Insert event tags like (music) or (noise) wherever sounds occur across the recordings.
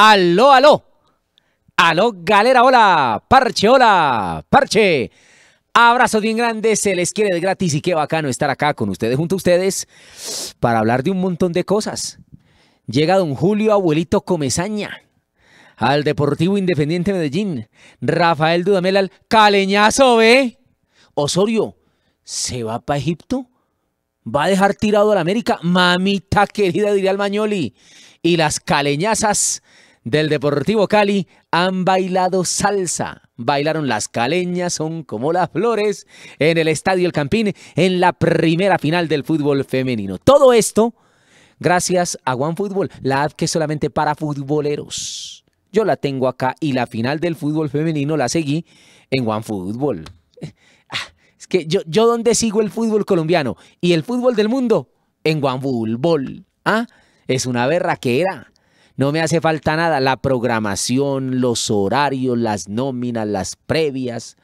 Aló, aló. Aló, galera, hola. Parche, hola. Parche. Abrazos bien grandes, se les quiere de gratis y qué bacano estar acá con ustedes, junto a ustedes, para hablar de un montón de cosas. Llega don Julio Abuelito Comezaña al Deportivo Independiente Medellín. Rafael Dudamel al Caleñazo, ¿ve? Osorio, ¿se va para Egipto? ¿Va a dejar tirado a la América? Mamita querida, diría el Mañoli. Y las caleñazas del Deportivo Cali han bailado salsa. Bailaron las caleñas, son como las flores, en el Estadio El Campín, en la primera final del fútbol femenino. Todo esto gracias a OneFootball, la app que es solamente para futboleros. Yo la tengo acá y la final del fútbol femenino la seguí en OneFootball. Ah, es que yo, yo donde sigo el fútbol colombiano y el fútbol del mundo, en OneFootball. ¿Ah? Es una berraquera. No me hace falta nada. La programación, los horarios, las nóminas, las previas,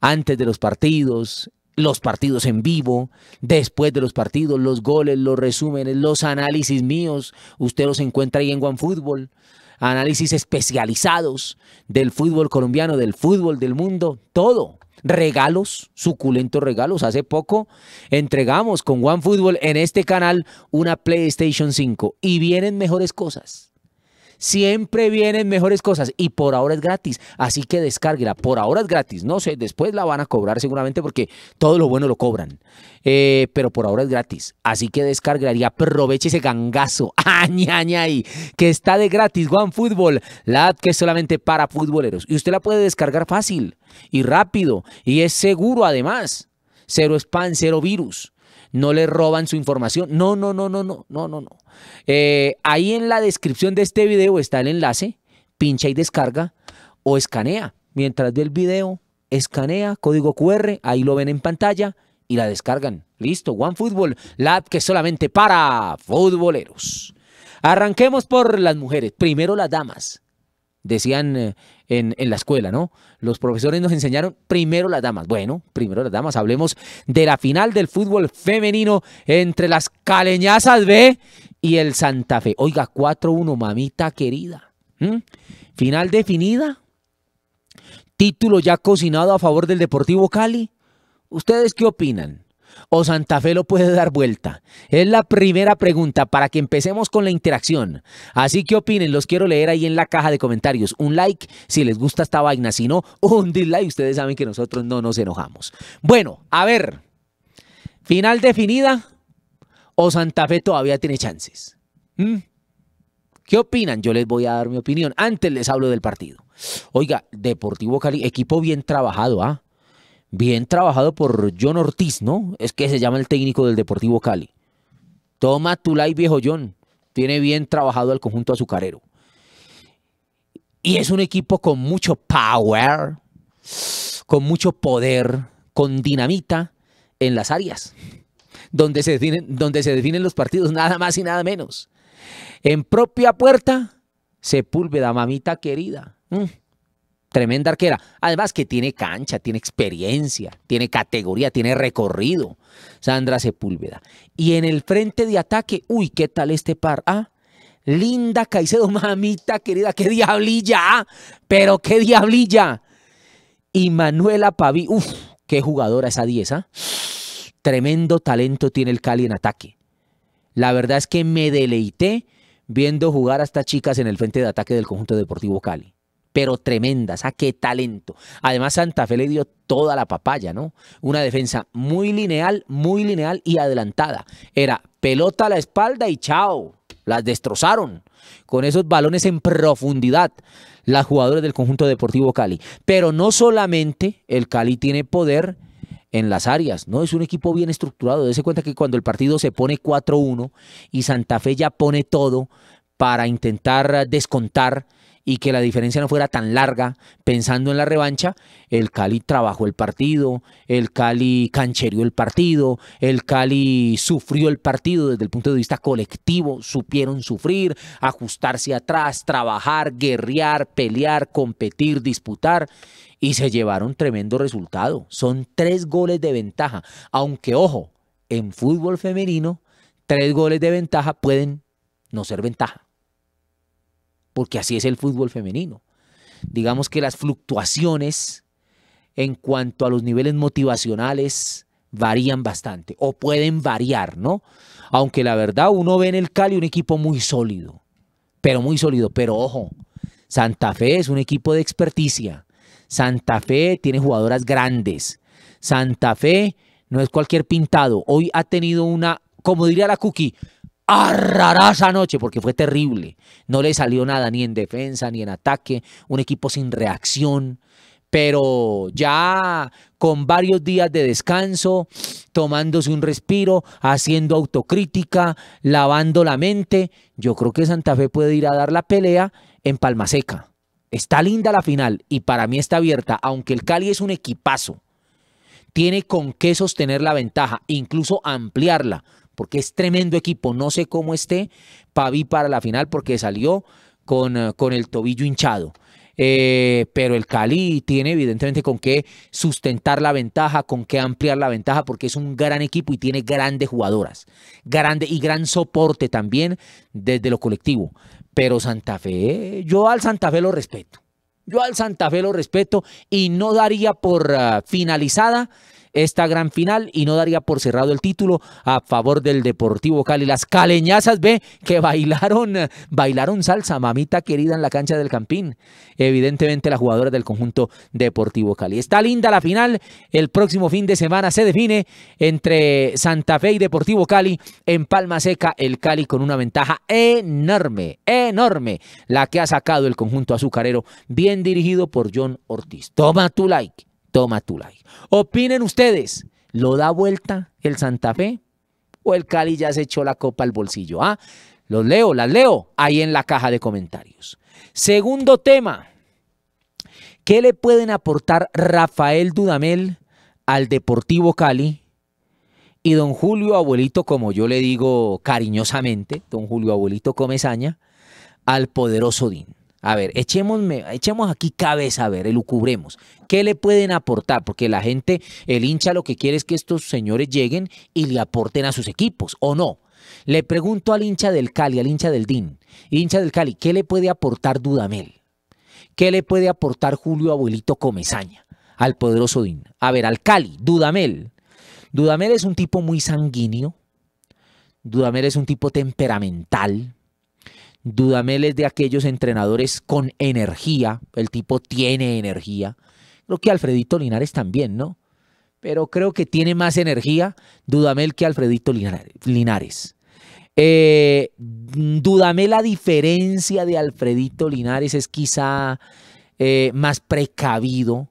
antes de los partidos, los partidos en vivo, después de los partidos, los goles, los resúmenes, los análisis míos. Usted los encuentra ahí en OneFootball. Análisis especializados del fútbol colombiano, del fútbol del mundo, todo regalos, suculentos regalos. Hace poco entregamos con OneFootball en este canal una PlayStation 5 y vienen mejores cosas. Siempre vienen mejores cosas y por ahora es gratis. Así que descárguela. Por ahora es gratis. No sé, después la van a cobrar seguramente porque todo lo bueno lo cobran. Eh, pero por ahora es gratis. Así que descárguela y aproveche ese gangazo. (laughs) Añañay, que está de gratis. OneFootball, la app que es solamente para futboleros. Y usted la puede descargar fácil y rápido. Y es seguro además. Cero spam, cero virus no le roban su información. No, no, no, no, no, no, no, no. Eh, ahí en la descripción de este video está el enlace, pincha y descarga o escanea. Mientras ve el video, escanea, código QR, ahí lo ven en pantalla y la descargan. Listo, OneFootball, la app que es solamente para futboleros. Arranquemos por las mujeres, primero las damas decían eh, en, la escuela, ¿no? Los profesores nos enseñaron primero las damas. Bueno, primero las damas. Hablemos de la final del fútbol femenino entre las Caleñazas B y el Santa Fe. Oiga, 4-1, mamita querida. Final definida. Título ya cocinado a favor del Deportivo Cali. ¿Ustedes qué opinan? O Santa Fe lo puede dar vuelta? Es la primera pregunta para que empecemos con la interacción. Así que opinen, los quiero leer ahí en la caja de comentarios. Un like si les gusta esta vaina, si no, un dislike. Ustedes saben que nosotros no nos enojamos. Bueno, a ver, final definida o Santa Fe todavía tiene chances. ¿Mm? ¿Qué opinan? Yo les voy a dar mi opinión. Antes les hablo del partido. Oiga, Deportivo Cali, equipo bien trabajado, ¿ah? Bien trabajado por John Ortiz, ¿no? Es que se llama el técnico del Deportivo Cali. Toma tu like, viejo John. Tiene bien trabajado el conjunto azucarero. Y es un equipo con mucho power, con mucho poder, con dinamita en las áreas, donde se definen, donde se definen los partidos, nada más y nada menos. En propia puerta, Sepúlveda, mamita querida. Mm. Tremenda arquera. Además que tiene cancha, tiene experiencia, tiene categoría, tiene recorrido. Sandra Sepúlveda. Y en el frente de ataque, uy, ¿qué tal este par? Ah, Linda Caicedo, (laughs) mamita querida, qué diablilla, pero qué diablilla. Y Manuela Paví, uff, qué jugadora esa 10, ¿ah? Tremendo talento tiene el Cali en ataque. La verdad es que me deleité viendo jugar a estas chicas en el frente de ataque del conjunto deportivo Cali pero tremendas. ¿A qué talento? Además, Santa Fe le dio toda la papaya, ¿no? Una defensa muy lineal, muy lineal y adelantada. Era pelota a la espalda y chao. Las destrozaron con esos balones en profundidad las jugadoras del conjunto deportivo Cali. Pero no solamente el Cali tiene poder en las áreas, ¿no? Es un equipo bien estructurado. Dese cuenta que cuando el partido se pone 4-1 y Santa Fe ya pone todo para intentar descontar y que la diferencia no fuera tan larga, pensando en la revancha, el Cali trabajó el partido, el Cali cancherió el partido, el Cali sufrió el partido desde el punto de vista colectivo, supieron sufrir, ajustarse atrás, trabajar, guerrear, pelear, competir, disputar y se llevaron tremendo resultado. Son tres goles de ventaja, aunque ojo, en fútbol femenino, tres goles de ventaja pueden no ser ventaja porque así es el fútbol femenino. Digamos que las fluctuaciones en cuanto a los niveles motivacionales varían bastante o pueden variar, ¿no? Aunque la verdad uno ve en el Cali un equipo muy sólido, pero muy sólido, pero ojo, Santa Fe es un equipo de experticia. Santa Fe tiene jugadoras grandes. Santa Fe no es cualquier pintado. Hoy ha tenido una, como diría la Cookie, arraraza noche porque fue terrible. No le salió nada ni en defensa ni en ataque. Un equipo sin reacción pero ya con varios días de descanso, tomándose un respiro, haciendo autocrítica, lavando la mente, yo creo que Santa Fe puede ir a dar la pelea en Palma Seca. Está linda la final y para mí está abierta, aunque el Cali es un equipazo. Tiene con qué sostener la ventaja, incluso ampliarla, porque es tremendo equipo. No sé cómo esté Pavi para la final porque salió con, eh, con el tobillo hinchado. Eh, pero el Cali tiene evidentemente con qué sustentar la ventaja, con qué ampliar la ventaja, porque es un gran equipo y tiene grandes jugadoras, grande y gran soporte también desde lo colectivo. Pero Santa Fe, yo al Santa Fe lo respeto. Yo al Santa Fe lo respeto y no daría por ah, finalizada esta gran final y no daría por cerrado el título a favor del Deportivo Cali. Las caleñazas, ve, que bailaron, bailaron salsa, mamita querida en la cancha del Campín. Evidentemente la jugadora del conjunto Deportivo Cali. Está linda la final. El próximo fin de semana se define entre Santa Fe y Deportivo Cali en Palma Seca. El Cali con una ventaja enorme, enorme, la que ha sacado el conjunto azucarero, bien dirigido por John Ortiz. Toma tu like. Toma tu like. Opinen ustedes, ¿lo da vuelta el Santa Fe? ¿O el Cali ya se echó la copa al bolsillo? ¿Ah? Los leo, las leo ahí en la caja de comentarios. Segundo tema. ¿Qué le pueden aportar Rafael Dudamel al Deportivo Cali? Y don Julio Abuelito, como yo le digo cariñosamente, don Julio Abuelito Comezaña, al poderoso DIN. A ver, echemos, echemos aquí cabeza, a ver, elucubremos. ¿Qué le pueden aportar? Porque la gente, el hincha lo que quiere es que estos señores lleguen y le aporten a sus equipos, ¿o no? Le pregunto al hincha del Cali, al hincha del DIN, hincha del Cali, ¿qué le puede aportar Dudamel? ¿Qué le puede aportar Julio Abuelito Comezaña al poderoso DIN? A ver, al Cali, Dudamel. Dudamel es un tipo muy sanguíneo. Dudamel es un tipo temperamental Dudamel es de aquellos entrenadores con energía, el tipo tiene energía. Creo que Alfredito Linares también, ¿no? Pero creo que tiene más energía Dudamel que Alfredito Linares. Eh, Dudamel, a diferencia de Alfredito Linares, es quizá eh, más precavido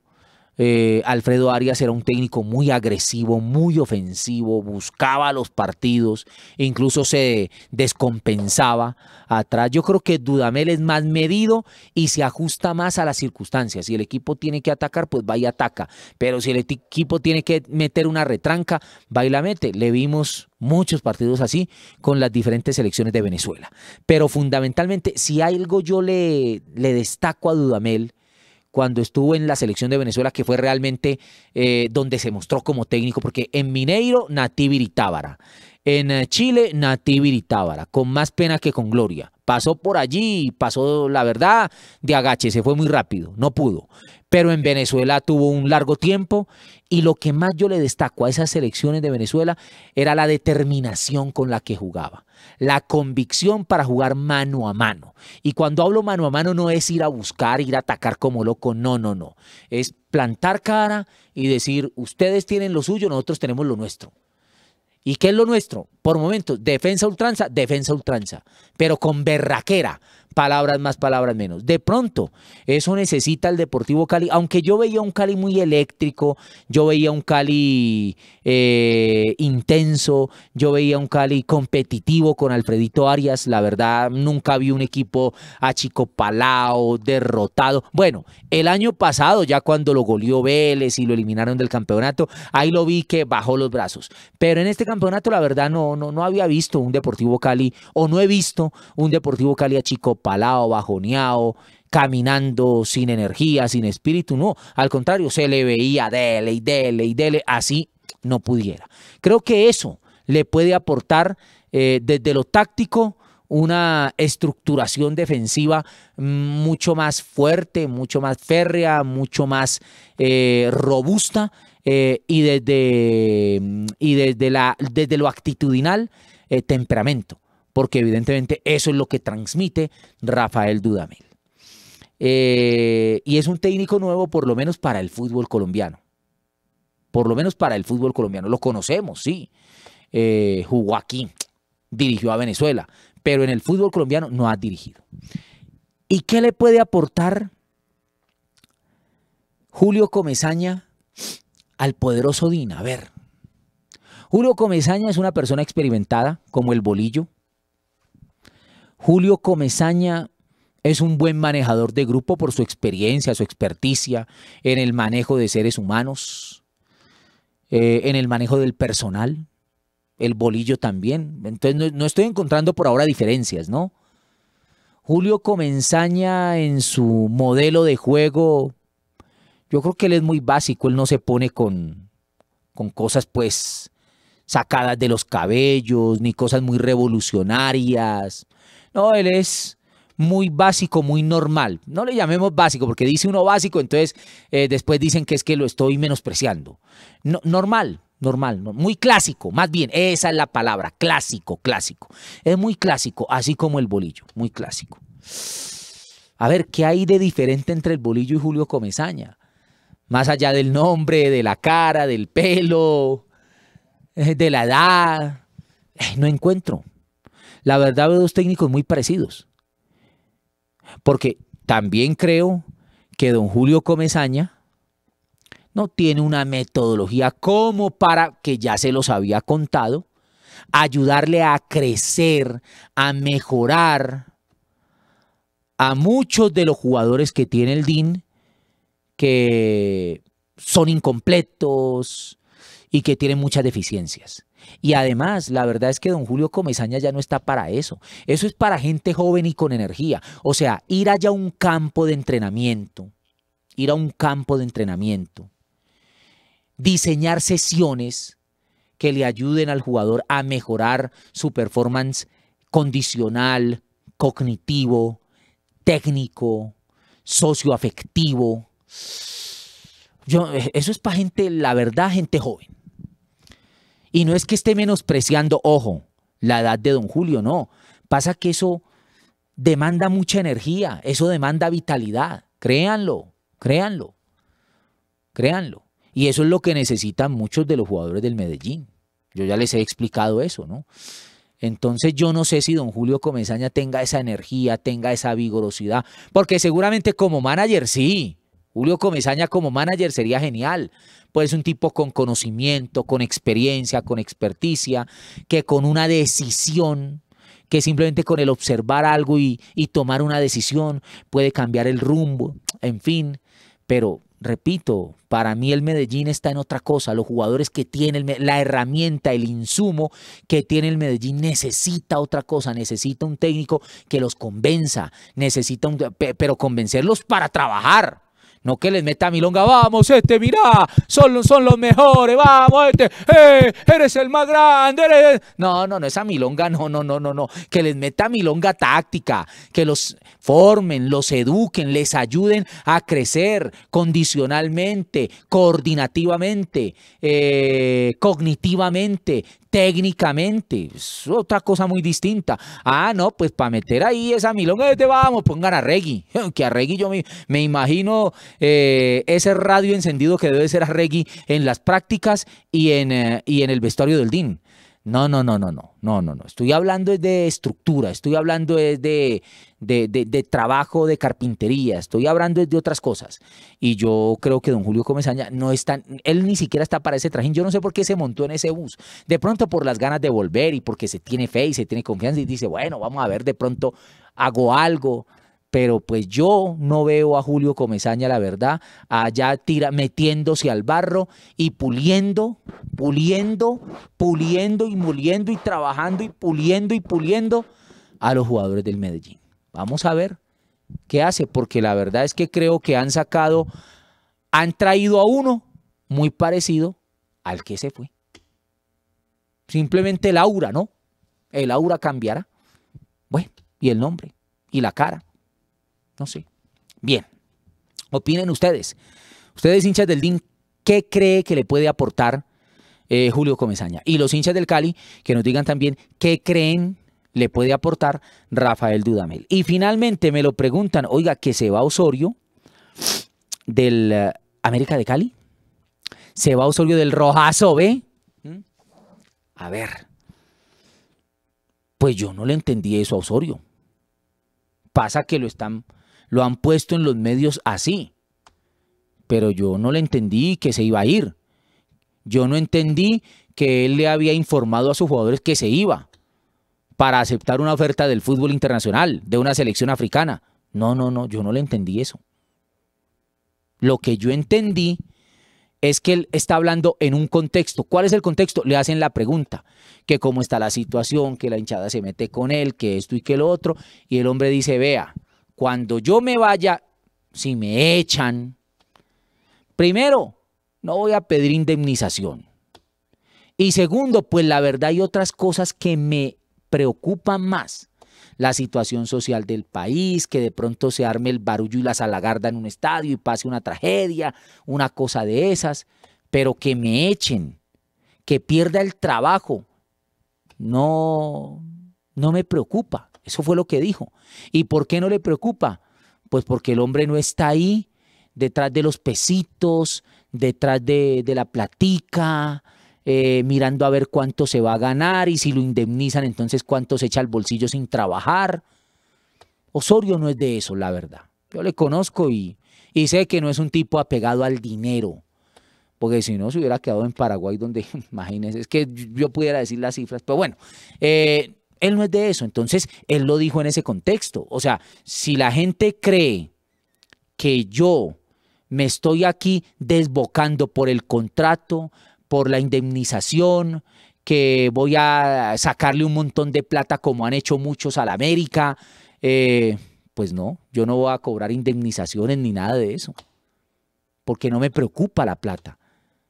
eh, Alfredo Arias era un técnico muy agresivo, muy ofensivo, buscaba los partidos, incluso se descompensaba atrás. Yo creo que Dudamel es más medido y se ajusta más a las circunstancias. Si el equipo tiene que atacar, pues va y ataca. Pero si el equipo tiene que meter una retranca, va y la mete. Le vimos muchos partidos así con las diferentes selecciones de Venezuela. Pero fundamentalmente, si algo yo le, le destaco a Dudamel, cuando estuvo en la selección de Venezuela, que fue realmente eh, donde se mostró como técnico, porque en Mineiro, Nativiri Tábara. En eh, Chile, Nativiri Tábara, con más pena que con gloria. Pasó por allí, pasó, la verdad, de agache, se fue muy rápido, no pudo. Pero en Venezuela tuvo un largo tiempo y lo que más yo le destaco a esas selecciones de Venezuela era la determinación con la que jugaba, la convicción para jugar mano a mano. Y cuando hablo mano a mano no es ir a buscar, ir a atacar como loco, no, no, no. Es plantar cara y decir, ustedes tienen lo suyo, nosotros tenemos lo nuestro. ¿Y qué es lo nuestro? Por momentos, defensa ultranza, defensa ultranza, pero con berraquera, palabras más, palabras menos. De pronto, eso necesita el Deportivo Cali, aunque yo veía un Cali muy eléctrico, yo veía un Cali eh, intenso, yo veía un Cali competitivo con Alfredito Arias, la verdad nunca vi un equipo achicopalado, derrotado. Bueno, el año pasado, ya cuando lo goleó Vélez y lo eliminaron del campeonato, ahí lo vi que bajó los brazos. Pero en este campeonato, la verdad, no, no, no había visto un Deportivo Cali, o no he visto un Deportivo Cali achicopalado palado, bajoneado, caminando sin energía, sin espíritu, no, al contrario, se le veía dele y dele y dele, así no pudiera. Creo que eso le puede aportar eh, desde lo táctico una estructuración defensiva mucho más fuerte, mucho más férrea, mucho más eh, robusta eh, y, desde, y desde, la, desde lo actitudinal, temperamento, porque evidentemente eso es lo que transmite Rafael Dudamel. y es un técnico nuevo por lo menos para el fútbol colombiano. Por lo menos para el fútbol colombiano. Lo conocemos, sí. jugó aquí, dirigió a Venezuela, pero en el fútbol colombiano no ha dirigido. ¿Y qué le puede aportar Julio Comesaña al poderoso DIN? A ver, Julio Comesaña es una persona experimentada como el bolillo. Julio Comesaña es un buen manejador de grupo por su experiencia, su experticia en el manejo de seres humanos, eh, en el manejo del personal el bolillo también. Entonces no, estoy encontrando por ahora diferencias, ¿no? Julio Comenzaña en su modelo de juego, yo creo que él es muy básico, él no se pone con, con cosas pues sacadas de los cabellos, ni cosas muy revolucionarias. No, él es muy básico, muy normal. No le llamemos básico, porque dice uno básico, entonces eh, después dicen que es que lo estoy menospreciando. No, normal, normal, muy clásico, más bien, esa es la palabra, clásico, clásico. Es muy clásico, así como el bolillo, muy clásico. A ver, ¿qué hay de diferente entre el bolillo y Julio Comesaña? Más allá del nombre, de la cara, del pelo, eh, de la edad, eh, no encuentro. La verdad veo dos técnicos muy parecidos. Porque también creo que don Julio Comesaña no tiene una metodología como para, que ya se los había contado, ayudarle a crecer, a mejorar a muchos de los jugadores que tiene el DIN que son incompletos y que tienen muchas deficiencias. Y además, la verdad es que don Julio Comesaña ya no está para eso. Eso es para gente joven y con energía. O sea, ir allá a un campo de entrenamiento, ir a un campo de entrenamiento diseñar sesiones que le ayuden al jugador a mejorar su performance condicional, cognitivo, técnico, socioafectivo. Yo, eso es para gente, la verdad, gente joven. Y no es que esté menospreciando, ojo, la edad de don Julio, no. Pasa que eso demanda mucha energía, eso demanda vitalidad. Créanlo, créanlo, créanlo. Y eso es lo que necesitan muchos de los jugadores del Medellín. Yo ya les he explicado eso, ¿no? Entonces yo no sé si don Julio Comesaña tenga esa energía, tenga esa vigorosidad, porque seguramente como manager sí. Julio Comesaña como manager sería genial. Pues un tipo con conocimiento, con experiencia, con experticia, que con una decisión, que simplemente con el observar algo y, y tomar una decisión puede cambiar el rumbo, en fin. Pero repito, para mí el Medellín está en otra cosa. Los jugadores que tienen la herramienta, el insumo que tiene el Medellín necesita otra cosa. Necesita un técnico que los convenza. Necesita un, pero convencerlos para trabajar. No que les meta milonga, vamos, este, mira, son, son los mejores, vamos, este, eh, eres el más grande. Eres... No, no, no, esa milonga, no, no, no, no, no. Que les meta milonga táctica, que los formen, los eduquen, les ayuden a crecer condicionalmente, coordinativamente, eh, cognitivamente, técnicamente. Es otra cosa muy distinta. Ah, no, pues para meter ahí esa milonga, te vamos, pongan a Reggie. (laughs) Que a Reggie yo me imagino eh, ese radio encendido que debe ser a Reggie en las prácticas y en, eh, y en el vestuario del DIN. No, no, no, no, no, no, no, no. Estoy hablando de estructura, estoy hablando de, de, de, trabajo de carpintería, estoy hablando de otras cosas. Y yo creo que don Julio Comesaña no está, él ni siquiera está para ese trajín. Yo no sé por qué se montó en ese bus. De pronto por las ganas de volver y porque se tiene fe y se tiene confianza y dice, bueno, vamos a ver, de pronto hago algo pero pues yo no veo a Julio Comesaña, la verdad, allá tira, metiéndose al barro y puliendo, puliendo, puliendo y moliendo y trabajando y puliendo y puliendo a los jugadores del Medellín. Vamos a ver qué hace, porque la verdad es que creo que han sacado, han traído a uno muy parecido al que se fue. Simplemente el aura, ¿no? El aura cambiará. Bueno, y el nombre, y la cara. No sé. Bien. Opinen ustedes. Ustedes, hinchas del DIN, ¿qué cree que le puede aportar eh, Julio Comesaña? Y los hinchas del Cali, que nos digan también qué creen le puede aportar Rafael Dudamel. Y finalmente me lo preguntan, oiga, que se va Osorio del eh, América de Cali. Se va Osorio del Rojazo ¿ve? ¿Mm? A ver. Pues yo no le entendí eso a Osorio. Pasa que lo están, lo han puesto en los medios así. Pero yo no le entendí que se iba a ir. Yo no entendí que él le había informado a sus jugadores que se iba para aceptar una oferta del fútbol internacional, de una selección africana. No, no, no, yo no le entendí eso. Lo que yo entendí es que él está hablando en un contexto. ¿Cuál es el contexto? Le hacen la pregunta, que cómo está la situación, que la hinchada se mete con él, que esto y que lo otro, y el hombre dice, vea, cuando yo me vaya, si me echan, primero, no voy a pedir indemnización. Y segundo, pues la verdad hay otras cosas que me preocupa más la situación social del país, que de pronto se arme el barullo y la salagarda en un estadio y pase una tragedia, una cosa de esas, pero que me echen, que pierda el trabajo, no, no me preocupa. Eso fue lo que dijo. ¿Y por qué no le preocupa? Pues porque el hombre no está ahí detrás de los pesitos, detrás de, de la platica, eh, mirando a ver cuánto se va a ganar y si lo indemnizan, entonces cuánto se echa al bolsillo sin trabajar. Osorio no es de eso, la verdad. Yo le conozco y, y sé que no es un tipo apegado al dinero. Porque si no, se hubiera quedado en Paraguay, donde, (laughs) imagínense, es que yo pudiera decir las cifras, pero bueno, eh, él no es de eso. Entonces, él lo dijo en ese contexto. O sea, si la gente cree que yo me estoy aquí desbocando por el contrato, por la indemnización, que voy a sacarle un montón de plata como han hecho muchos a la América. Eh, pues no, yo no voy a cobrar indemnizaciones ni nada de eso, porque no me preocupa la plata.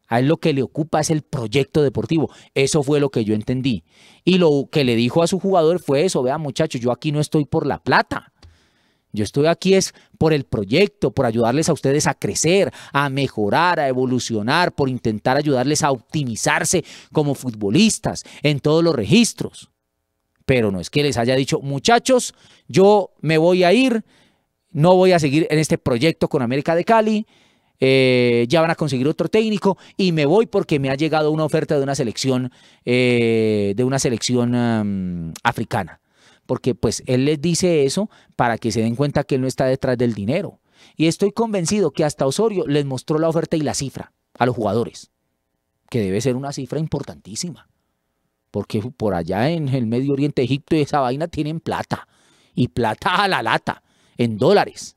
A él lo que le ocupa es el proyecto deportivo. Eso fue lo que yo entendí. Y lo que le dijo a su jugador fue eso, vea muchachos, yo aquí no estoy por la plata. Yo estoy aquí es por el proyecto, por ayudarles a ustedes a crecer, a mejorar, a evolucionar, por intentar ayudarles a optimizarse como futbolistas en todos los registros. Pero no es que les haya dicho, muchachos, yo me voy a ir, no voy a seguir en este proyecto con América de Cali, eh, ya van a conseguir otro técnico y me voy porque me ha llegado una oferta de una selección, eh, de una selección africana porque pues él les dice eso para que se den cuenta que él no está detrás del dinero. Y estoy convencido que hasta Osorio les mostró la oferta y la cifra a los jugadores, que debe ser una cifra importantísima, porque por allá en el Medio Oriente, Egipto y esa vaina tienen plata, y plata a la lata, en dólares.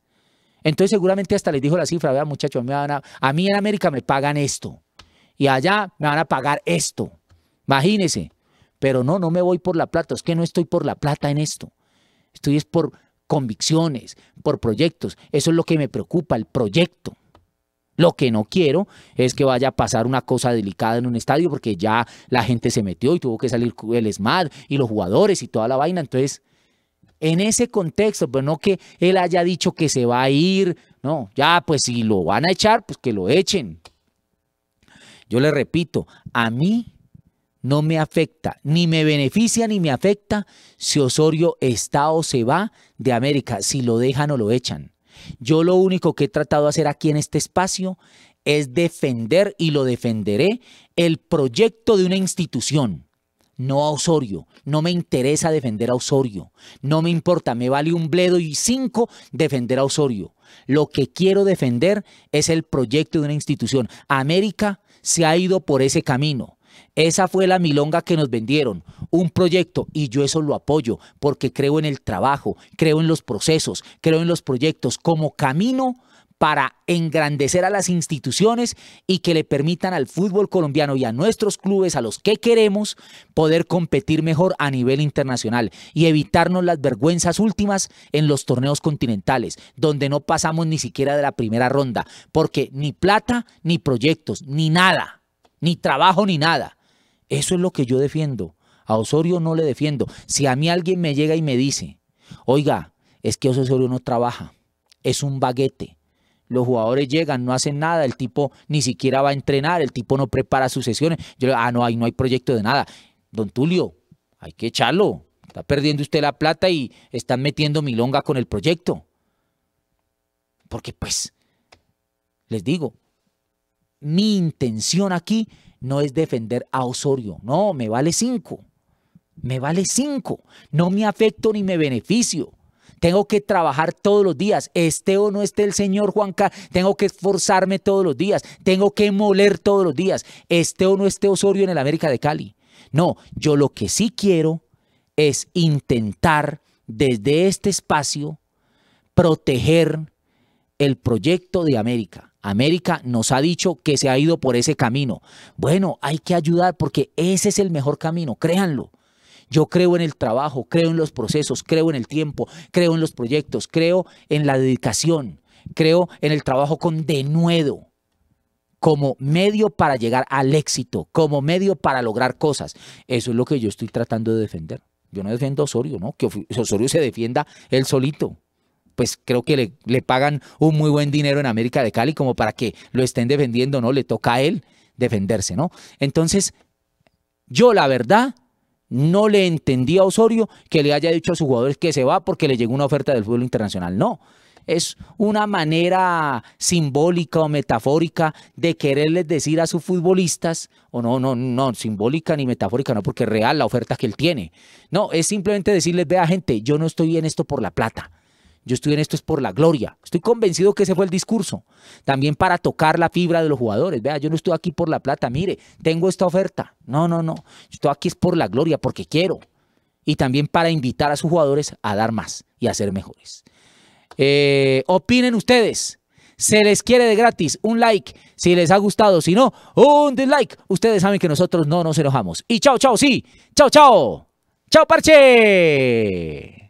Entonces seguramente hasta les dijo la cifra, vean muchachos, a, a mí en América me pagan esto, y allá me van a pagar esto. Imagínense, pero no, no me voy por la plata, es que no estoy por la plata en esto. Estoy es por convicciones, por proyectos. Eso es lo que me preocupa, el proyecto. Lo que no quiero es que vaya a pasar una cosa delicada en un estadio porque ya la gente se metió y tuvo que salir el SMAD y los jugadores y toda la vaina. Entonces, en ese contexto, pues no que él haya dicho que se va a ir, no, ya pues si lo van a echar, pues que lo echen. Yo le repito, a mí no me afecta, ni me beneficia ni me afecta si Osorio está o se va de América, si lo dejan o lo echan. Yo lo único que he tratado de hacer aquí en este espacio es defender y lo defenderé el proyecto de una institución, no a Osorio. No me interesa defender a Osorio. No me importa, me vale un bledo y cinco defender a Osorio. Lo que quiero defender es el proyecto de una institución. América se ha ido por ese camino. Esa fue la milonga que nos vendieron, un proyecto, y yo eso lo apoyo porque creo en el trabajo, creo en los procesos, creo en los proyectos como camino para engrandecer a las instituciones y que le permitan al fútbol colombiano y a nuestros clubes, a los que queremos, poder competir mejor a nivel internacional y evitarnos las vergüenzas últimas en los torneos continentales, donde no pasamos ni siquiera de la primera ronda, porque ni plata, ni proyectos, ni nada, ni trabajo, ni nada. Eso es lo que yo defiendo. A Osorio no le defiendo. Si a mí alguien me llega y me dice, oiga, es que Osorio no trabaja, es un baguete. Los jugadores llegan, no hacen nada, el tipo ni siquiera va a entrenar, el tipo no prepara sus sesiones. Yo le digo, ah, no, ahí no hay proyecto de nada. Don Tulio, hay que echarlo. Está perdiendo usted la plata y están metiendo milonga con el proyecto. Porque pues, les digo, mi intención aquí no es defender a Osorio. No, me vale cinco. Me vale cinco. No me afecto ni me beneficio. Tengo que trabajar todos los días. Esté o no esté el señor Juanca, tengo que esforzarme todos los días. Tengo que moler todos los días. Esté o no esté Osorio en el América de Cali. No, yo lo que sí quiero es intentar desde este espacio proteger el proyecto de América. América nos ha dicho que se ha ido por ese camino. Bueno, hay que ayudar porque ese es el mejor camino, créanlo. Yo creo en el trabajo, creo en los procesos, creo en el tiempo, creo en los proyectos, creo en la dedicación, creo en el trabajo con denuedo como medio para llegar al éxito, como medio para lograr cosas. Eso es lo que yo estoy tratando de defender. Yo no defiendo a Osorio, ¿no? Que Osorio se defienda él solito. Pues creo que le, le pagan un muy buen dinero en América de Cali como para que lo estén defendiendo, ¿no? Le toca a él defenderse, ¿no? Entonces, yo la verdad no le entendí a Osorio que le haya dicho a sus jugadores que se va porque le llegó una oferta del fútbol internacional. No, es una manera simbólica o metafórica de quererles decir a sus futbolistas, o no, no, no, simbólica ni metafórica, no, porque es real la oferta que él tiene. No, es simplemente decirles, vea gente, yo no estoy en esto por la plata. Yo estoy en esto es por la gloria. Estoy convencido que ese fue el discurso. También para tocar la fibra de los jugadores. Vea, yo no estoy aquí por la plata. Mire, tengo esta oferta. No, no, no. Estoy aquí es por la gloria, porque quiero. Y también para invitar a sus jugadores a dar más y a ser mejores. Eh, opinen ustedes. Se les quiere de gratis un like si les ha gustado. Si no, un dislike. Ustedes saben que nosotros no nos enojamos. Y chao, chao, sí. Chao, chao. Chao, parche.